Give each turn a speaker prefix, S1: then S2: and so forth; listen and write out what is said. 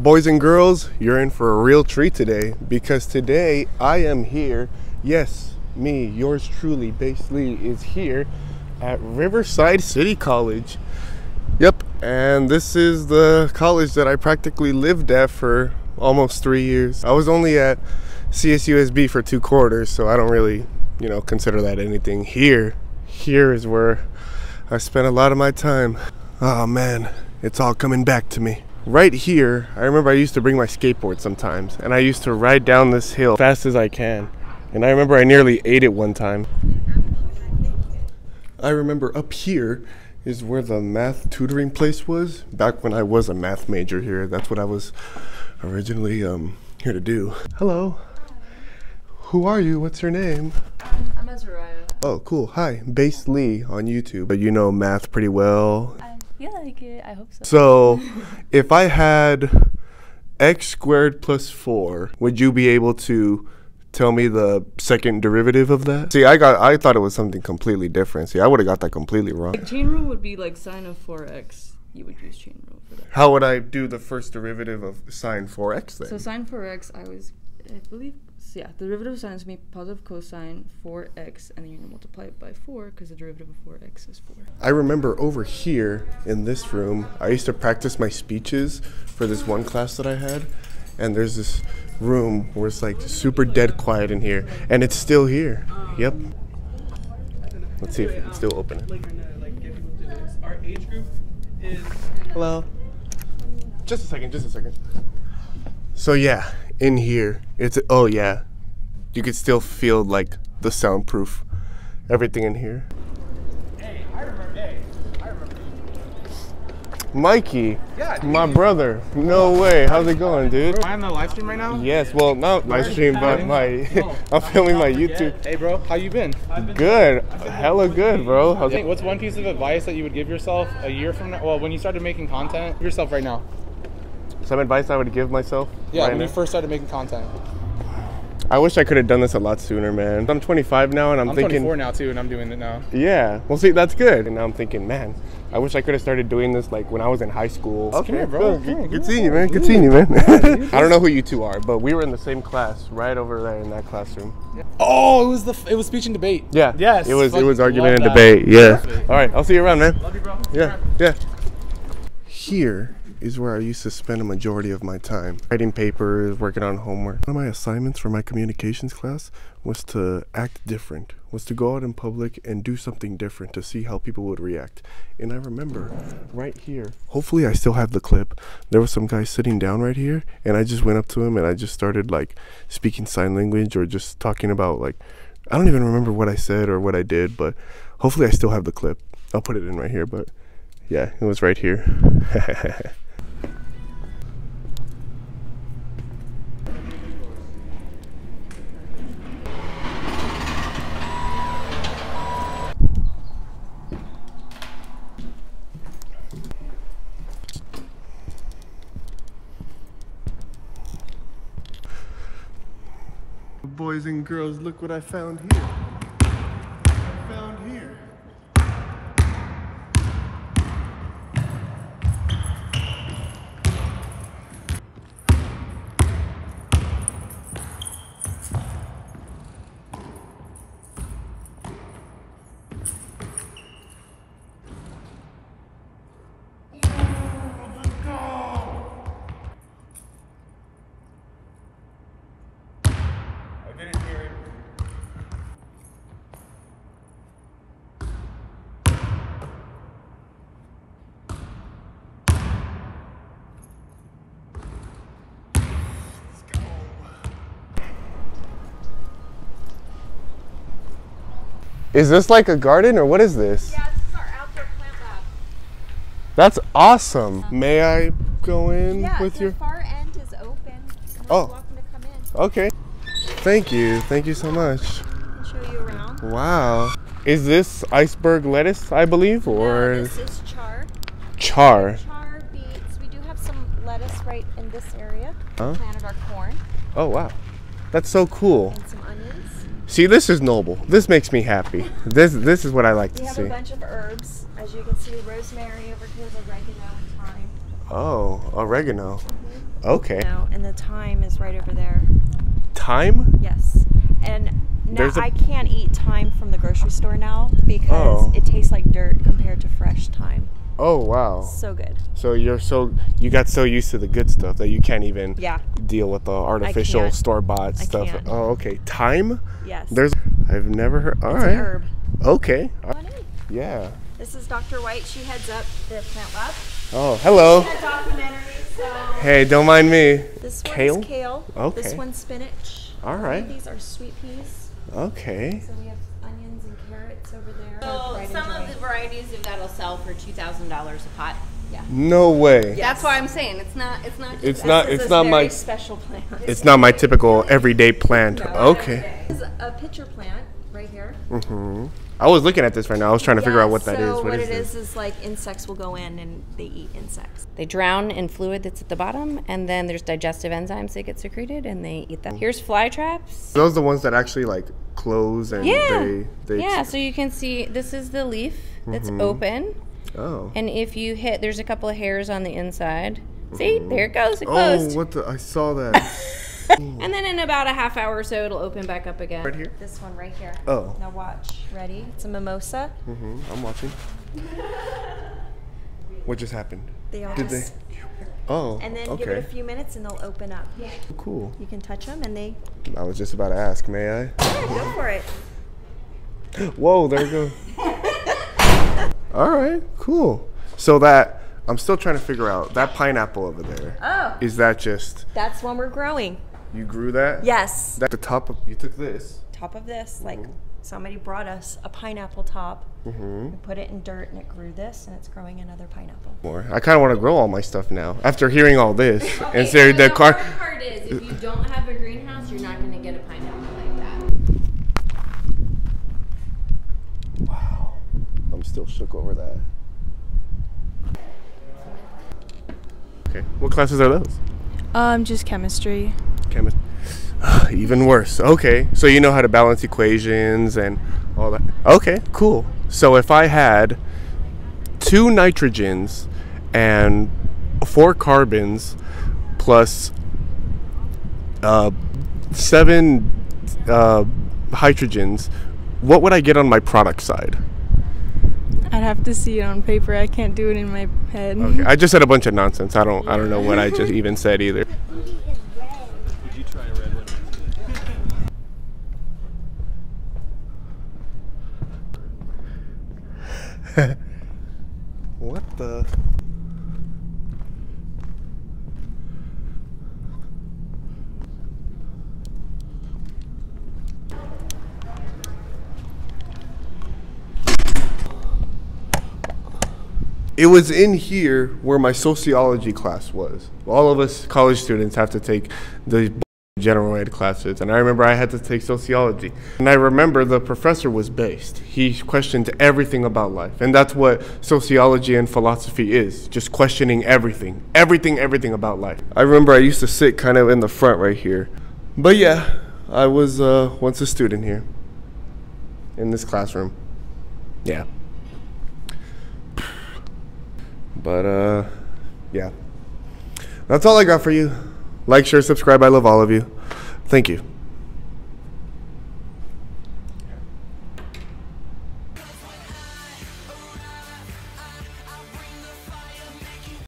S1: Boys and girls, you're in for a real treat today because today I am here. Yes, me, yours truly, Based Lee, is here at Riverside City College. Yep, and this is the college that I practically lived at for almost three years. I was only at CSUSB for two quarters, so I don't really, you know, consider that anything. Here, here is where I spent a lot of my time. Oh man, it's all coming back to me. Right here, I remember I used to bring my skateboard sometimes, and I used to ride down this hill fast as I can. And I remember I nearly ate it one time. I remember up here is where the math tutoring place was back when I was a math major here. That's what I was originally um, here to do. Hello. Who are you? What's your name?
S2: Um, I'm Azariah.
S1: Oh, cool. Hi, Based Lee on YouTube. But you know math pretty well.
S2: I feel like it. I hope so.
S1: So, if I had x squared plus 4, would you be able to tell me the second derivative of that? See, I got I thought it was something completely different. See, I would have got that completely wrong.
S3: Like chain rule would be like sine of 4x. You would use chain rule for that.
S1: How would I do the first derivative of sine 4x then?
S3: So sine 4x, I was, I believe, so yeah, the derivative of sine is going to be positive cosine 4x, and then you're going to multiply it by 4 because the derivative of 4x is 4.
S1: I remember over here in this room, I used to practice my speeches for this one class that I had. And there's this room where it's like super dead quiet in here. And it's still here. Yep. Let's see if it's still open.
S4: Our age group is
S1: Hello. Just a second, just a second. So yeah, in here, it's oh yeah, you could still feel like the soundproof, everything in here.
S4: Hey, I remember. Hey, I remember.
S1: Mikey,
S4: Yeah,
S1: my brother. No way. How's it going, dude?
S4: Am I on the live stream right now?
S1: Yes. Well, not my stream, but my I'm filming my YouTube.
S4: Hey, bro, how you been?
S1: Good, hella good, bro. How's
S4: Think,
S1: it?
S4: what's one piece of advice that you would give yourself a year from now? Well, when you started making content, yourself right now.
S1: Some advice I would give myself.
S4: Yeah,
S1: right
S4: when
S1: now?
S4: you first started making content.
S1: I wish I could have done this a lot sooner, man. I'm 25 now, and I'm,
S4: I'm
S1: thinking.
S4: 24 now too, and I'm doing it now.
S1: Yeah. Well, see, that's good. And now I'm thinking, man, I wish I could have started doing this like when I was in high school. Okay,
S4: here, bro.
S1: cool.
S4: Come here,
S1: Good,
S4: come
S1: seeing you, man. Good seeing you, man. I don't know who you two are, but we were in the same class, right over there in that classroom.
S4: Oh, it was the it was speech and debate.
S1: Yeah.
S4: Yes.
S1: It was. It was argument and debate. Yeah.
S4: Perfect.
S1: All right. I'll see you around, man.
S4: Love you, bro.
S1: Yeah, yeah. Here is where I used to spend a majority of my time writing papers, working on homework. One of my assignments for my communications class was to act different, was to go out in public and do something different to see how people would react. And I remember right here, hopefully I still have the clip. There was some guy sitting down right here, and I just went up to him and I just started like speaking sign language or just talking about like, I don't even remember what I said or what I did, but hopefully I still have the clip. I'll put it in right here, but yeah, it was right here. Boys and girls, look what I found here. I found here. I didn't hear it. Is this like a garden or what is this?
S2: Yeah, this is our outdoor plant lab.
S1: That's awesome. May I go in
S2: Yeah,
S1: with
S2: the
S1: your
S2: far end is open. You're
S1: Oh.
S2: welcome to come in.
S1: Okay. Thank you. Thank you so much.
S2: I'll show you around.
S1: Wow. Is this iceberg lettuce, I believe, or
S2: No, this is char.
S1: char?
S2: Char beets. We do have some lettuce right in this area.
S1: Huh?
S2: Planted our corn
S1: Oh wow. That's so cool.
S2: and some onions.
S1: See, this is noble. This makes me happy. This this is what I like
S2: We
S1: to see.
S2: We have a bunch of herbs. As you can see, rosemary over here, oregano, and thyme.
S1: Oh, oregano. Mm-hmm.
S2: Okay. and the thyme is right over there.
S1: Thyme?
S2: Yes. And now I can't eat thyme from the grocery store now because
S1: Oh.
S2: it tastes like dirt compared to fresh thyme.
S1: Oh wow.
S2: So good.
S1: So you're so you got so used to the good stuff that you can't even
S2: Yeah.
S1: deal with the artificial store bought stuff.
S2: can't.
S1: Oh, okay. Thyme?
S2: Yes.
S1: There's I've never heard. All right. Okay. Yeah.
S2: This is Dr. White. She heads up the plant lab.
S1: Oh, hello.
S2: So
S1: Hey, don't mind me.
S2: this
S1: Kale?
S2: one's kale.
S1: Okay.
S2: This one's spinach.
S1: All right.
S2: These are sweet peas.
S1: Okay.
S2: So we have onions and over there.
S5: So some of the varieties of that'll sell for two thousand dollars a pot. Yeah.
S1: No way.
S5: That's why I'm saying it's not. It's not. Just
S1: It's not.
S2: This
S1: It's
S2: is
S1: not
S2: very
S1: my.
S2: special plant.
S1: It's not my typical everyday plant. Okay.
S2: This is a pitcher plant right here.
S1: Mm-hmm. I was looking at this right now. I was trying to figure out what that is.
S2: so
S1: what
S2: what
S1: is
S2: it
S1: this?
S2: is is like insects will go in and they eat insects.
S5: They drown in fluid that's at the bottom, and then there's digestive enzymes that get secreted, and they eat them. Here's fly traps.
S1: Those are the ones that actually like close and
S5: Yeah.
S1: they they.
S5: Yeah, so you can see this is the leaf that's open,
S1: Oh.
S5: and if you hit, there's a couple of hairs on the inside. See, there it goes. It closed.
S1: Oh, what the? I saw that.
S5: And then in about a half hour or so, it'll open back up again.
S1: right here.
S2: This one right here.
S1: Oh.
S2: Now watch. Ready? It's a mimosa.
S1: Mm hmm I'm watching. What just happened?
S2: They all
S1: Did they?
S2: just
S1: Oh.
S2: and then
S1: okay.
S2: give it a few minutes and they'll open up.
S1: Cool.
S2: You can touch them and they
S1: I was just about to ask. May I?
S2: yeah, go for it.
S1: Whoa, there you go. All right, cool. So that I'm still trying to figure out that pineapple over there.
S2: Oh,
S1: Is that just
S2: that's one we're growing.
S1: you grew that?
S2: Yes.
S1: That the top of you took this.
S2: Top of this, like
S1: Mm-hmm.
S2: Somebody brought us a pineapple top.
S1: Mm-hmm.
S2: We put it in dirt and it grew this, and it's growing another pineapple.
S1: More. I kind of want to grow all my stuff now after hearing all this. and
S5: Okay,
S1: so
S5: so
S1: the
S5: the
S1: car.
S5: hard part is if you don't have a greenhouse, you're not going to get a pineapple like that.
S1: Wow. I'm still shook over that. Okay. What classes are those?
S6: Um, just chemistry.
S1: Chemist. Even worse. Okay. So you know how to balance equations and all that. Okay, cool. So if I had two nitrogens and four carbons plus uh, seven uh, hydrogens, what would I get on my product side?
S6: I'd have to see it on paper. I can't do it in my head.
S1: Okay, I just said a bunch of nonsense. I don't I don't know what I just even said either. what the? It was in here where my sociology class was. All of us college students have to take the general ed classes, and I remember I had to take sociology. And I remember the professor was based. He questioned everything about life, and that's what sociology and philosophy is just questioning everything, everything, everything about life. I remember I used to sit kind of in the front right here. But yeah, I was uh, once a student here in this classroom. Yeah. But uh yeah. That's all I got for you. Like, share, subscribe. I love all of you. Thank you.